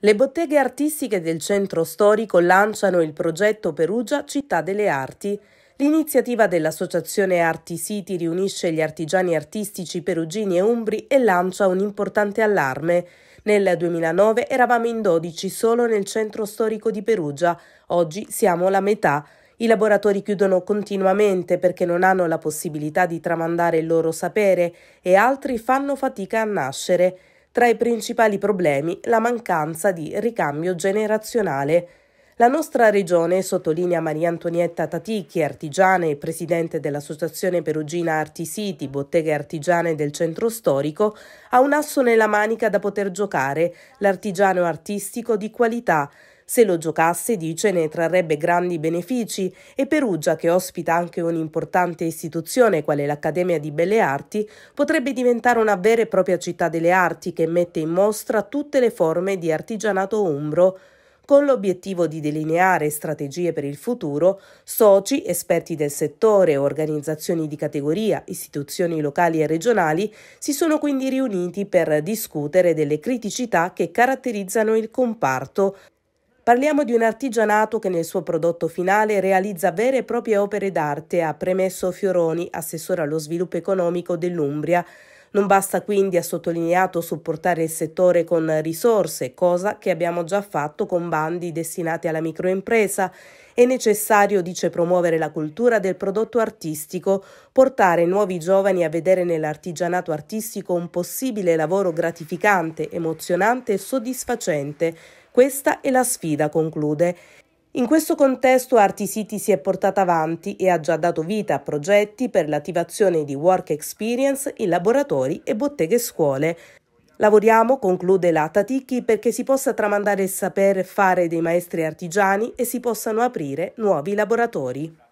Le botteghe artistiche del centro storico lanciano il progetto Perugia Città delle Arti. L'iniziativa dell'Associazione Arti City riunisce gli artigiani artistici perugini e umbri e lancia un importante allarme. Nel 2009 eravamo in 12 solo nel centro storico di Perugia, oggi siamo la metà. I laboratori chiudono continuamente perché non hanno la possibilità di tramandare il loro sapere e altri fanno fatica a nascere. Tra i principali problemi la mancanza di ricambio generazionale. La nostra regione, sottolinea Maria Antonietta Tatichi, artigiana e presidente dell'Associazione Perugina Arti City, botteghe artigiane del centro storico, ha un asso nella manica da poter giocare, l'artigiano artistico di qualità, se lo giocasse, dice, ne trarrebbe grandi benefici e Perugia, che ospita anche un'importante istituzione quale l'Accademia di Belle Arti, potrebbe diventare una vera e propria città delle arti che mette in mostra tutte le forme di artigianato umbro, con l'obiettivo di delineare strategie per il futuro, soci, esperti del settore, organizzazioni di categoria, istituzioni locali e regionali si sono quindi riuniti per discutere delle criticità che caratterizzano il comparto Parliamo di un artigianato che nel suo prodotto finale realizza vere e proprie opere d'arte, ha premesso Fioroni, assessore allo sviluppo economico dell'Umbria. Non basta quindi, ha sottolineato, supportare il settore con risorse, cosa che abbiamo già fatto con bandi destinati alla microimpresa. È necessario, dice, promuovere la cultura del prodotto artistico, portare nuovi giovani a vedere nell'artigianato artistico un possibile lavoro gratificante, emozionante e soddisfacente questa è la sfida, conclude. In questo contesto Arti City si è portata avanti e ha già dato vita a progetti per l'attivazione di work experience in laboratori e botteghe scuole. Lavoriamo, conclude la Taticchi, perché si possa tramandare il saper fare dei maestri artigiani e si possano aprire nuovi laboratori.